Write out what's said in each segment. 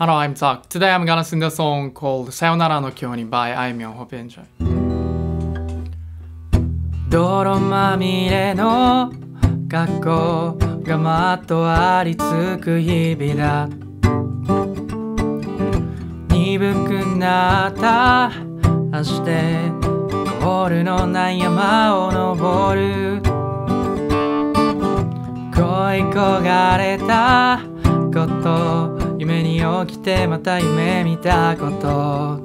Hello, I'm Zach. Today I'm gonna sing a song called Sayonara no Kyoni by i m y o n Hope you enjoy. 泥まみれの学校がまっとありつく日々だ鈍くなった足でゴールのない山を登る恋焦がれたこと夢に起きてまた夢見たこと。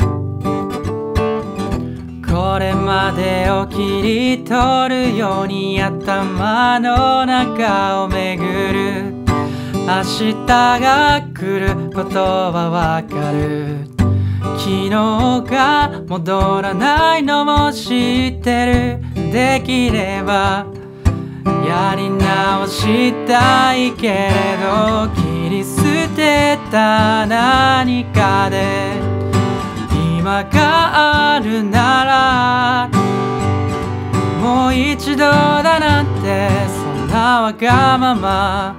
これまでを切り取るように頭の中を巡る。明日が来ることはわかる。昨日が戻らないのも知ってる。できればやり直したいけれど切り捨てた何かで今があるならもう一度だなんてそんなわがまま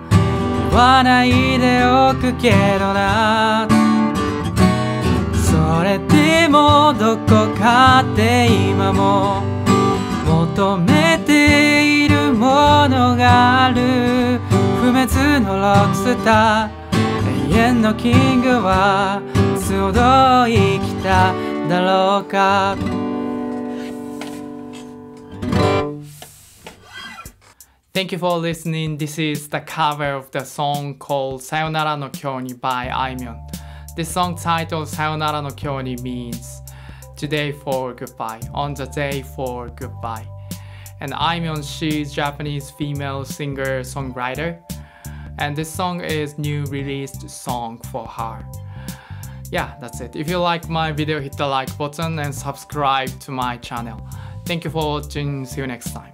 言わないでおくけどな。それでもどこかで今も求めているものがある。不滅のロックスター。永遠のキングはいつほど生きただろうか Thank you for listening. This is the cover of the song called Sayonara no Kyoni by Aimyon. This song title Sayonara no Kyoni means today for goodbye, on the day for goodbye. And Aimyon, she's Japanese female singer songwriter. And this song is new released song for her. Yeah, that's it. If you like my video, hit the like button and subscribe to my channel. Thank you for watching. See you next time.